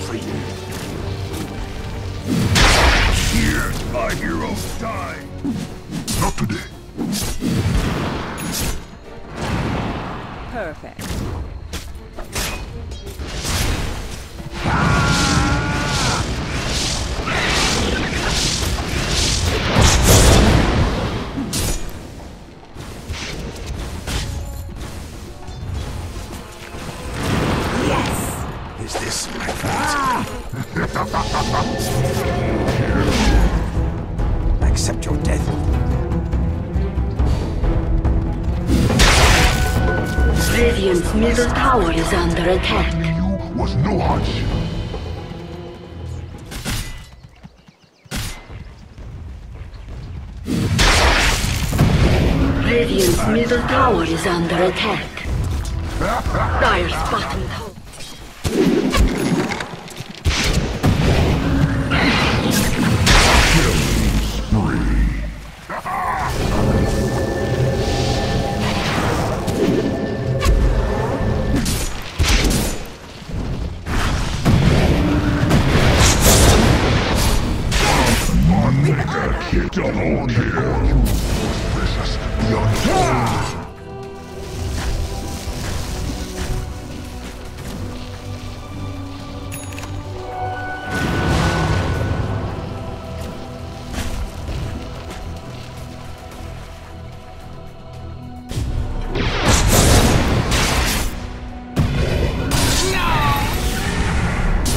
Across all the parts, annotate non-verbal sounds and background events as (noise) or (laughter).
for you. Here, our heroes die. Not today. Perfect. This? Ah! (laughs) Accept your death. Radiant's middle tower is under attack. You was no hardship. Radiant's middle tower is under attack. Dire's bottom tower. Double kill. Precious beyond.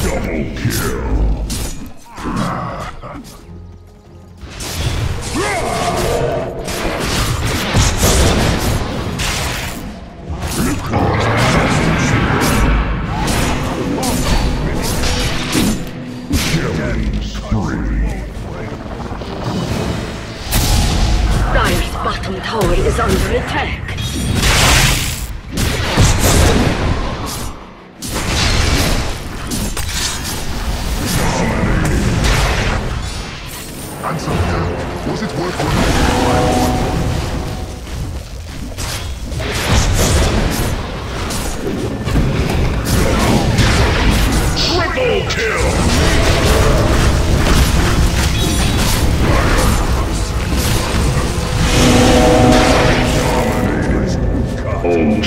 Double kill. Bottom tower is under attack. Answer that. Was it worth running?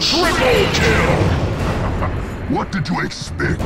Triple kill! (laughs) What did you expect?